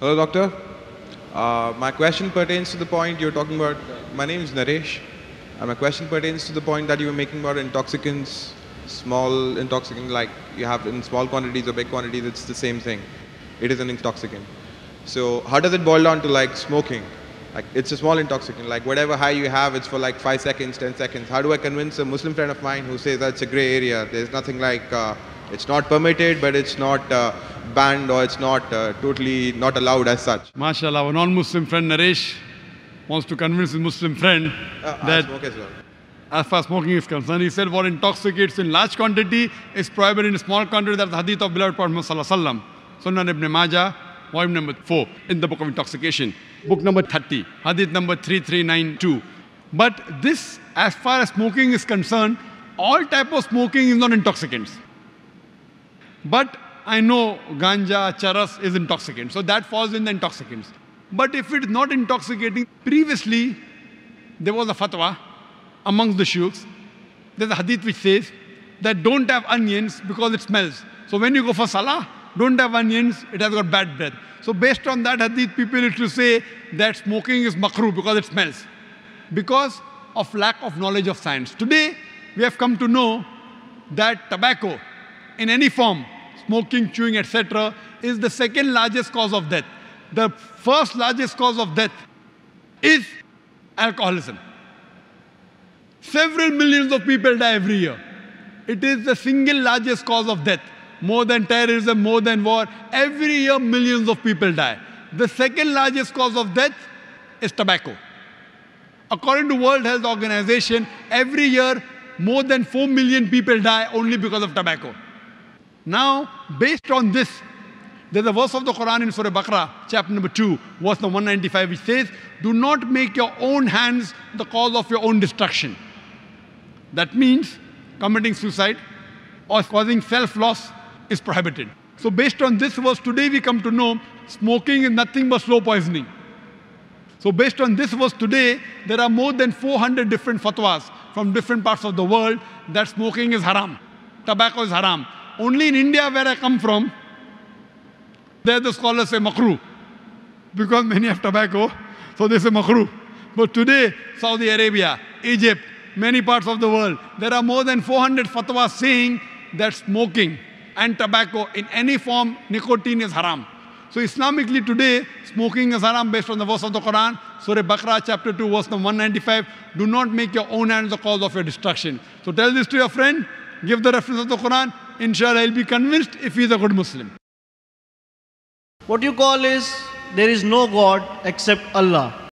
Hello, doctor. Uh, my question pertains to the point you're talking about. My name is Naresh. And my question pertains to the point that you were making about intoxicants, small intoxicant, like you have in small quantities or big quantities, it's the same thing. It is an intoxicant. So, how does it boil down to like smoking? Like, it's a small intoxicant. Like, whatever high you have, it's for like 5 seconds, 10 seconds. How do I convince a Muslim friend of mine who says that's a gray area? There's nothing like, uh, it's not permitted, but it's not uh, banned or it's not uh, totally not allowed as such. MashaAllah, our non-Muslim friend Naresh wants to convince his Muslim friend Uh, that smoke as well. as far as smoking is concerned, he said what intoxicates in large quantity is prohibited in small quantity. That's the hadith of beloved Prophet Muhammad Sallallahu. Sunan Ibn Majah, volume number 4 in the book of intoxication. Book number 30, hadith number 3392. But this, as far as smoking is concerned, all type of smoking is not intoxicants. But I know ganja, charas is intoxicant. So that falls in the intoxicants. But if it is not intoxicating, previously there was a fatwa amongst the shuyukhs. There's a hadith which says that don't have onions because it smells. So when you go for salah, don't have onions, it has got bad breath. So based on that hadith, people used to say that smoking is makruh because it smells. Because of lack of knowledge of science. Today, we have come to know that tobacco in any form, smoking, chewing, etc., is the second largest cause of death. The first largest cause of death is alcoholism. Several millions of people die every year. It is the single largest cause of death. More than terrorism, more than war. Every year, millions of people die. The second largest cause of death is tobacco. According to World Health Organization, every year, more than 4 million people die only because of tobacco. Now, based on this, there's a verse of the Quran in Surah Baqarah, chapter number 2, verse number 195, which says, Do not make your own hands the cause of your own destruction. That means committing suicide or causing self loss is prohibited. So, based on this verse, today we come to know smoking is nothing but slow poisoning. So, based on this verse today, there are more than 400 different fatwas from different parts of the world that smoking is haram, tobacco is haram. Only in India, where I come from, there the scholars say makruh because many have tobacco, so they say makruh. But today, Saudi Arabia, Egypt, many parts of the world, there are more than 400 fatwas saying that smoking and tobacco in any form, nicotine is haram. So Islamically today, smoking is haram based on the verse of the Quran. Surah Baqarah chapter 2 verse number 195. Do not make your own hands the cause of your destruction. So tell this to your friend, give the reference of the Quran. Inshallah, he'll be convinced if he's a good Muslim. What you call is there is no God except Allah.